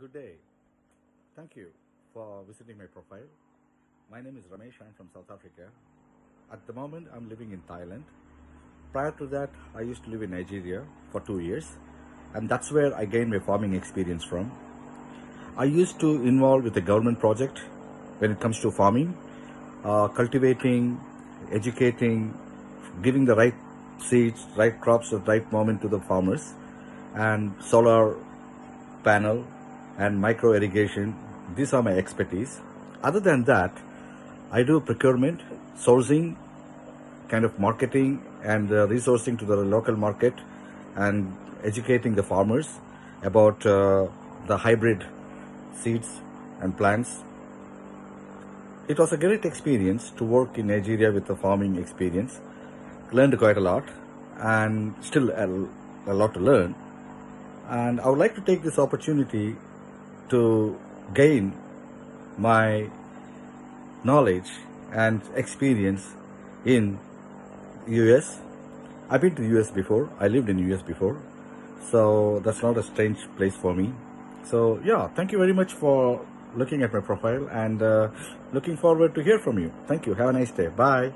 good day. Thank you for visiting my profile. My name is Ramesh. I'm from South Africa. At the moment, I'm living in Thailand. Prior to that, I used to live in Nigeria for two years, and that's where I gained my farming experience from. I used to involve with a government project when it comes to farming, uh, cultivating, educating, giving the right seeds, right crops at the right moment to the farmers, and solar panel and micro irrigation. These are my expertise. Other than that, I do procurement, sourcing, kind of marketing and uh, resourcing to the local market and educating the farmers about uh, the hybrid seeds and plants. It was a great experience to work in Nigeria with the farming experience. Learned quite a lot and still a, a lot to learn. And I would like to take this opportunity to gain my knowledge and experience in US. I've been to US before. I lived in US before. So that's not a strange place for me. So yeah, thank you very much for looking at my profile and uh, looking forward to hear from you. Thank you. Have a nice day. Bye.